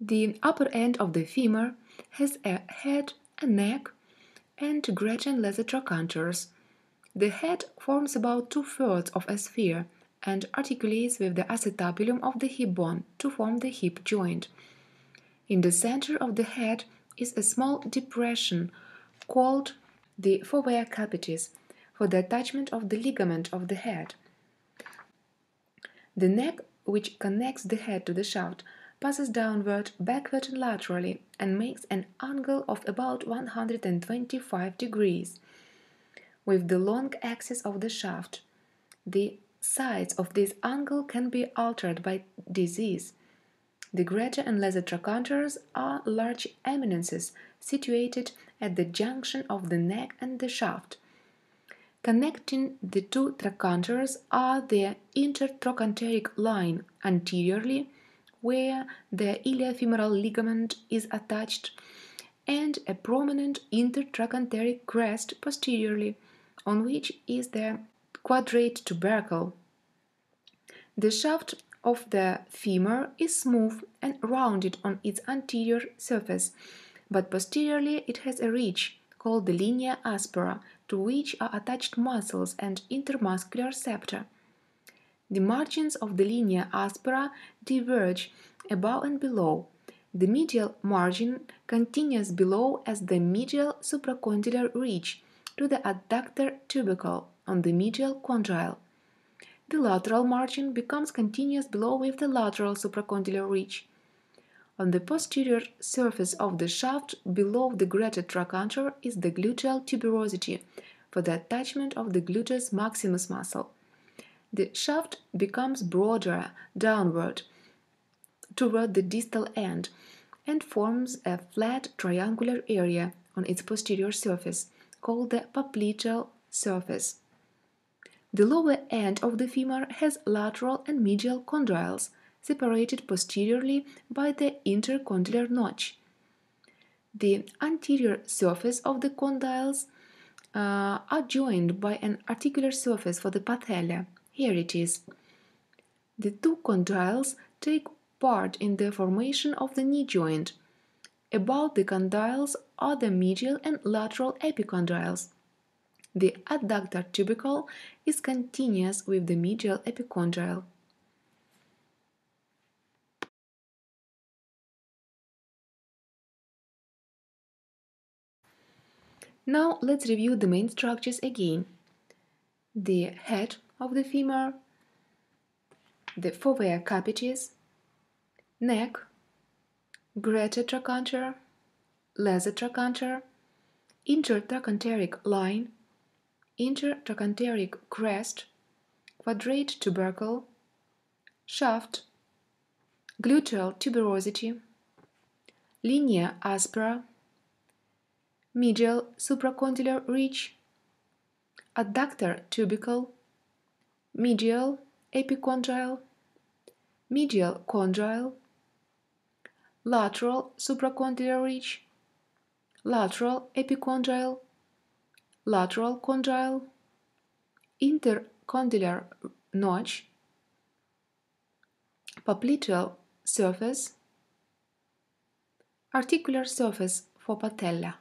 The upper end of the femur has a head, a neck, and greater and lesser trochanters. The head forms about two-thirds of a sphere and articulates with the acetabulum of the hip bone to form the hip joint. In the center of the head is a small depression called the fovea capitis for the attachment of the ligament of the head. The neck, which connects the head to the shaft, passes downward, backward and laterally and makes an angle of about 125 degrees with the long axis of the shaft. The sides of this angle can be altered by disease. The greater and lesser trochanters are large eminences situated at the junction of the neck and the shaft. Connecting the two trochanters are the intertrochanteric line anteriorly, where the iliofemoral ligament is attached, and a prominent intertrochanteric crest posteriorly, on which is the quadrate tubercle. The shaft of the femur is smooth and rounded on its anterior surface, but posteriorly it has a ridge called the linea aspera, to which are attached muscles and intermuscular septa. The margins of the linea aspera diverge above and below. The medial margin continues below as the medial supracondylar ridge to the adductor tubercle on the medial condyle. The lateral margin becomes continuous below with the lateral supracondylar ridge. On the posterior surface of the shaft below the greater trochanter is the gluteal tuberosity for the attachment of the gluteus maximus muscle. The shaft becomes broader downward toward the distal end and forms a flat triangular area on its posterior surface called the popliteal surface. The lower end of the femur has lateral and medial condyles, separated posteriorly by the intercondylar notch. The anterior surface of the condyles uh, are joined by an articular surface for the patella. Here it is. The two condyles take part in the formation of the knee joint. About the condyles are the medial and lateral epicondyles. The adductor tubercle is continuous with the medial epicondyle. Now let's review the main structures again. The head of the femur, the fovea capitis, neck, greater trochanter, lesser trochanter, intertrochanteric line, intertrochanteric crest, quadrate tubercle, shaft, gluteal tuberosity, linea aspera, medial supracondylar ridge, adductor tubercle, medial epicondyle, medial condyle, lateral supracondylar ridge, lateral epicondyle, lateral condyle, intercondylar notch, popliteal surface, articular surface for patella.